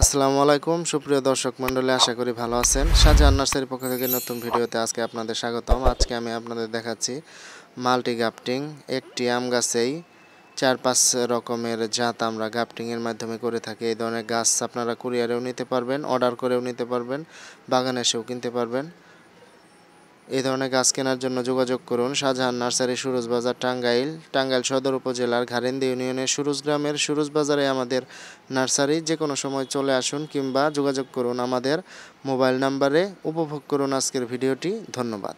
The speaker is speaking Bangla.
আসসালামু আলাইকুম, সুপ্রিয় দর্শক মণ্ডলী, আশা করি ভালো আছেন। সাজা নার্সারির পক্ষ থেকে নতুন ভিডিওতে আজকে আপনাদের স্বাগতম। আজকে আমি আপনাদের দেখাচ্ছি মাল্টি গাফটিং একটি আম গাছেই চার পাঁচ রকমের জাত আমরা গাফটিংয়ের মাধ্যমে করে থাকি। এই ধরনের গাছ আপনারা কুরিয়ারেও নিতে পারবেন, অর্ডার করেও নিতে পারবেন, বাগানে এসেও কিনতে পারবেন। এই ধরনের গাছ কেনার জন্য যোগাযোগ করুন শাহজাহান নার্সারি, সুরজ বাজার, টাঙ্গাইল। টাঙ্গাইল সদর উপজেলার ঘারেন্দি ইউনিয়নের সুরজ গ্রামের সুরজ বাজারে আমাদের নার্সারি যে কোনো সময় চলে আসুন কিংবা যোগাযোগ করুন আমাদের মোবাইল নাম্বারে। উপভোগ করুন আজকের ভিডিওটি। ধন্যবাদ।